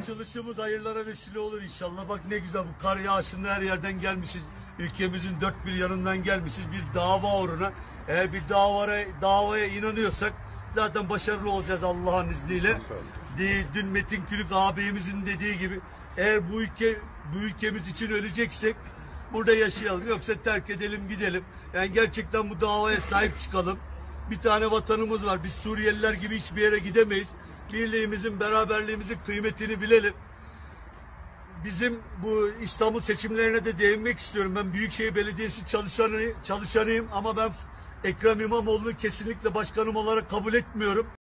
Açılışımız hayırlara vesile olur inşallah. Bak ne güzel bu kar yağışında her yerden gelmişiz. Ülkemizin dört bir yanından gelmişiz bir dava uğruna. Eğer bir davaya, davaya inanıyorsak zaten başarılı olacağız Allah'ın izniyle. Dün Metin Külük ağabeyimizin dediği gibi eğer bu ülke bu ülkemiz için öleceksek burada yaşayalım. Yoksa terk edelim gidelim. Yani gerçekten bu davaya sahip çıkalım. Bir tane vatanımız var. Biz Suriyeliler gibi hiçbir yere gidemeyiz. Birliğimizin, beraberliğimizin kıymetini bilelim. Bizim bu İstanbul seçimlerine de değinmek istiyorum. Ben Büyükşehir Belediyesi çalışanı, çalışanıyım ama ben Ekrem İmamoğlu'nu kesinlikle başkanım olarak kabul etmiyorum.